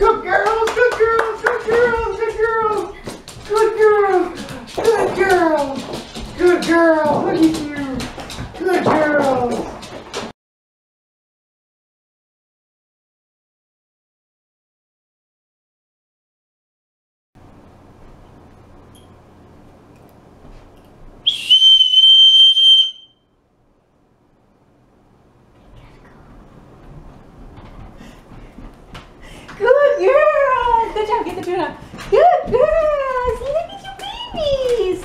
Good girls, good girls, good girls. Good girl, good girl, good girl. Look at you. Good girl. Good girl. Good job. Get the tuna. Good girls. Look at your babies.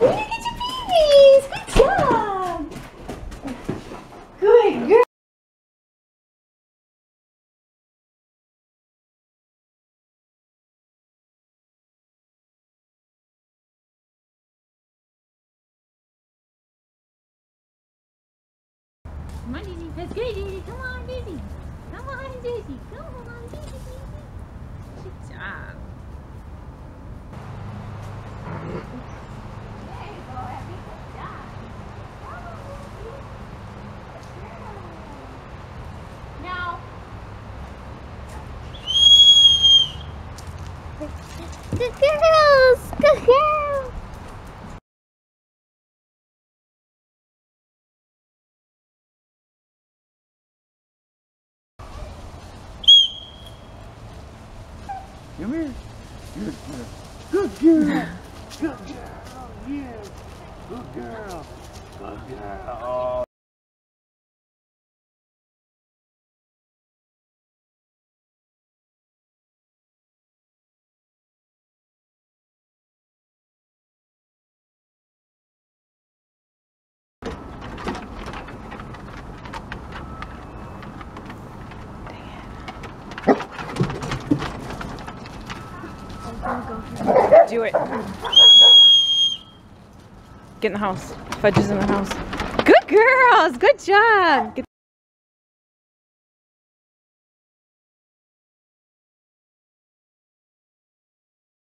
Look at your babies. Good job. Good girl. Come on, Daisy. Daisy. Come on, Daisy. Come on, Daisy. Come on, Daisy. Good job. Now, Good girls! Good girls! Come here. Good girl. Good girl. Good girl. Oh, yeah. Good girl. Good girl. Do it. Get in the house. Fudge is in the house. Good girls. Good job.